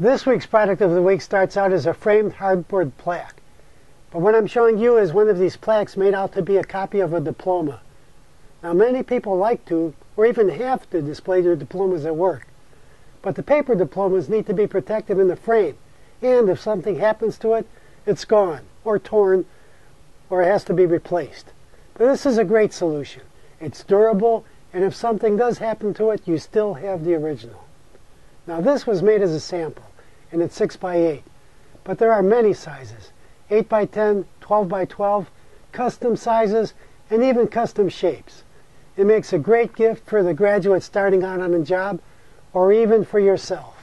This week's product of the week starts out as a framed hardboard plaque. But what I'm showing you is one of these plaques made out to be a copy of a diploma. Now many people like to, or even have to, display their diplomas at work. But the paper diplomas need to be protected in the frame. And if something happens to it, it's gone, or torn, or it has to be replaced. But this is a great solution. It's durable, and if something does happen to it, you still have the original. Now this was made as a sample and it's 6 by 8 But there are many sizes, 8 by 10 12 by 12 custom sizes, and even custom shapes. It makes a great gift for the graduate starting out on a job or even for yourself.